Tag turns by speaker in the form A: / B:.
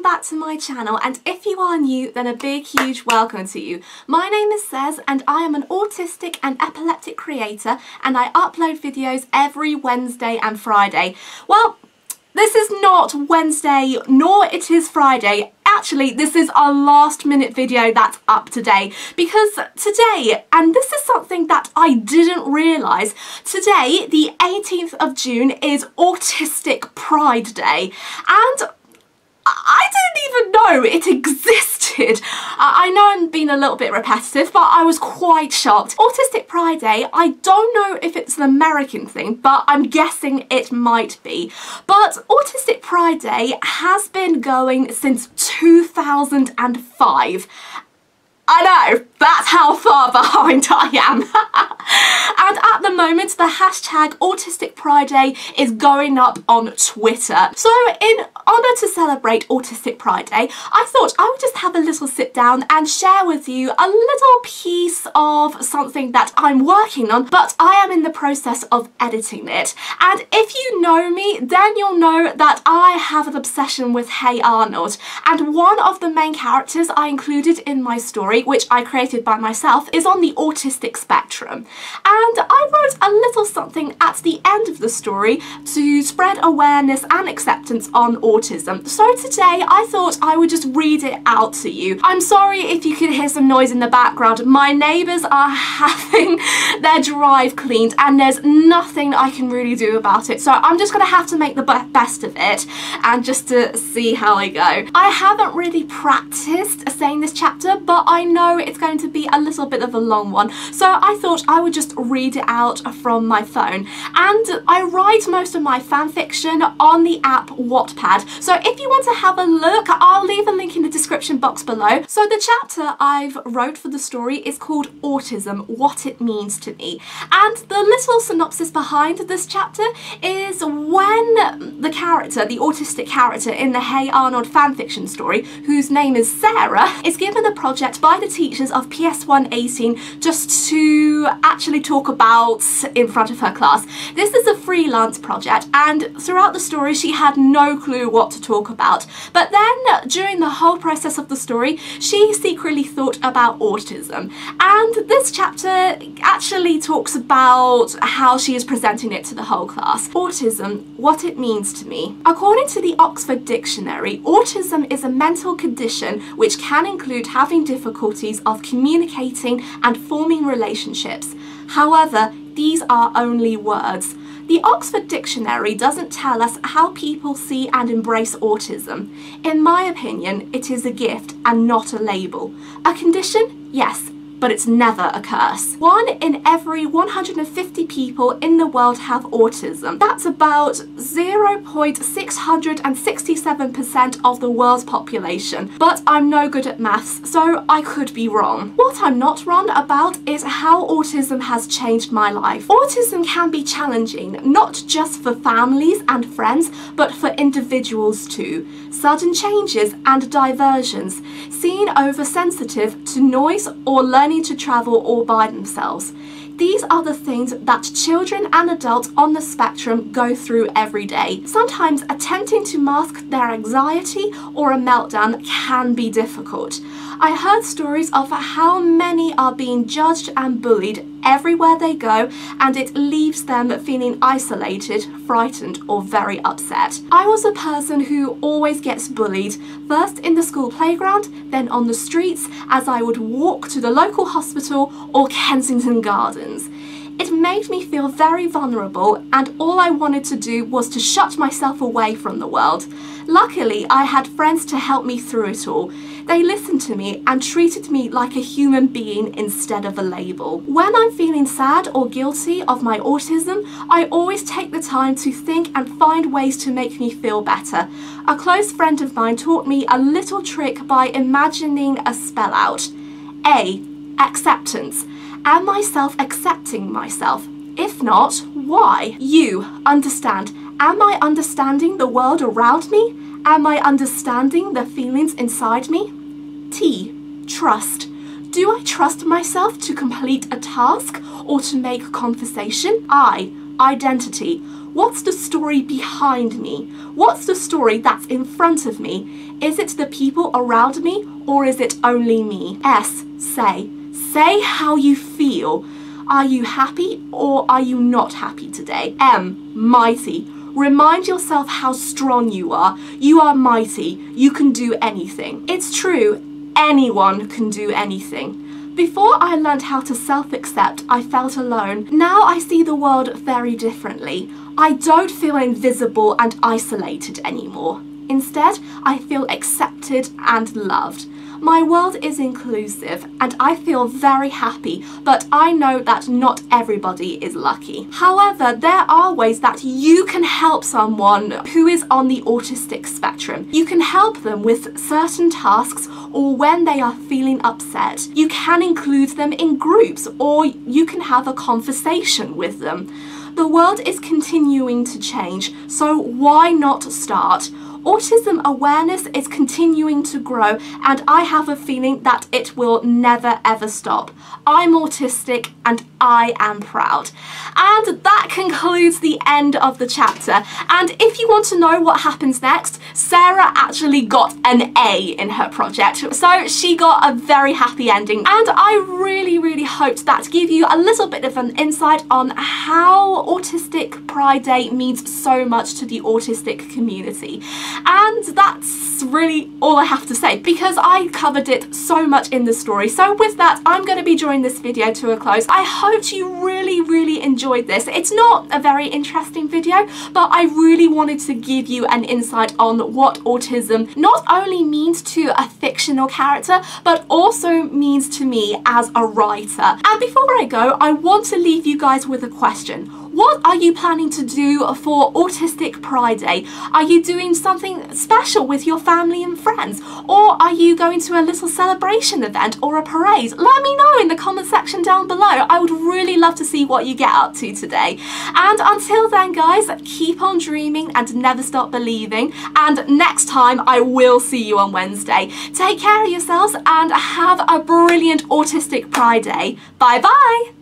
A: welcome back to my channel and if you are new then a big huge welcome to you. My name is Sez and I am an autistic and epileptic creator and I upload videos every Wednesday and Friday. Well, this is not Wednesday nor it is Friday. Actually, this is our last minute video that's up today because today, and this is something that I didn't realise, today, the 18th of June, is Autistic Pride Day. And I didn't even know it existed. I know I'm being a little bit repetitive, but I was quite shocked. Autistic Pride Day, I don't know if it's an American thing, but I'm guessing it might be. But Autistic Pride Day has been going since 2005 I know, that's how far behind I am. and at the moment, the hashtag Autistic Pride Day is going up on Twitter. So in honour to celebrate Autistic Pride Day, I thought I would just have a little sit down and share with you a little piece of something that I'm working on, but I am in the process of editing it. And if you know me, then you'll know that I have an obsession with Hey Arnold. And one of the main characters I included in my story which I created by myself, is on the autistic spectrum. And I wrote a little something at the end of the story to spread awareness and acceptance on autism. So today I thought I would just read it out to you. I'm sorry if you can hear some noise in the background. My neighbours are having their drive cleaned and there's nothing I can really do about it. So I'm just going to have to make the best of it and just to see how I go. I haven't really practiced saying this chapter, but I know it's going to be a little bit of a long one. So I thought I would just read it out from my phone. And I write most of my fan fiction on the app Wattpad. So if you want to have a look, I'll leave a description box below. So the chapter I've wrote for the story is called Autism, What It Means to Me. And the little synopsis behind this chapter is when the character, the autistic character in the Hey Arnold fanfiction story, whose name is Sarah, is given a project by the teachers of PS 118 just to actually talk about in front of her class. This is a freelance project and throughout the story she had no clue what to talk about. But then during the whole process of the story she secretly thought about autism and this chapter actually talks about how she is presenting it to the whole class. Autism, what it means to me. According to the Oxford Dictionary, autism is a mental condition which can include having difficulties of communicating and forming relationships. However, these are only words. The Oxford Dictionary doesn't tell us how people see and embrace autism. In my opinion, it is a gift and not a label. A condition? Yes, but it's never a curse. One in every 150 people in the world have autism. That's about 0.667% of the world's population, but I'm no good at maths, so I could be wrong. What I'm not wrong about is how autism has changed my life. Autism can be challenging, not just for families and friends, but for individuals too. Sudden changes and diversions, seen oversensitive to noise or learning to travel all by themselves. These are the things that children and adults on the spectrum go through every day. Sometimes attempting to mask their anxiety or a meltdown can be difficult. I heard stories of how many are being judged and bullied everywhere they go and it leaves them feeling isolated, frightened or very upset. I was a person who always gets bullied, first in the school playground, then on the streets as I would walk to the local hospital or Kensington Gardens. It made me feel very vulnerable and all I wanted to do was to shut myself away from the world. Luckily, I had friends to help me through it all. They listened to me and treated me like a human being instead of a label. When I'm feeling sad or guilty of my autism, I always take the time to think and find ways to make me feel better. A close friend of mine taught me a little trick by imagining a spell out. A. Acceptance. Am I self-accepting myself? If not, why? You, understand. Am I understanding the world around me? Am I understanding the feelings inside me? T. Trust. Do I trust myself to complete a task or to make conversation? I. Identity. What's the story behind me? What's the story that's in front of me? Is it the people around me or is it only me? S. Say. Say how you feel. Are you happy or are you not happy today? M. Mighty. Remind yourself how strong you are. You are mighty. You can do anything. It's true, anyone can do anything. Before I learned how to self accept, I felt alone. Now I see the world very differently. I don't feel invisible and isolated anymore. Instead, I feel accepted and loved. My world is inclusive and I feel very happy, but I know that not everybody is lucky. However, there are ways that you can help someone who is on the autistic spectrum. You can help them with certain tasks or when they are feeling upset. You can include them in groups or you can have a conversation with them. The world is continuing to change, so why not start? Autism awareness is continuing to grow and I have a feeling that it will never ever stop. I'm autistic and I am proud. And that concludes the end of the chapter. And if you want to know what happens next, Sarah actually got an A in her project. So she got a very happy ending. And I really, really hoped that to give you a little bit of an insight on how Autistic Pride Day means so much to the autistic community. And that's really all I have to say because I covered it so much in the story. So with that, I'm going to be drawing this video to a close. I hope you really, really enjoyed this. It's not a very interesting video, but I really wanted to give you an insight on what autism not only means to a fictional character, but also means to me as a writer. And before I go, I want to leave you guys with a question. What are you planning to do for Autistic Pride Day? Are you doing something special with your family and friends? Or are you going to a little celebration event or a parade? Let me know in the comment section down below. I would really love to see what you get up to today. And until then, guys, keep on dreaming and never stop believing. And next time, I will see you on Wednesday. Take care of yourselves and have a brilliant Autistic Pride Day. Bye bye!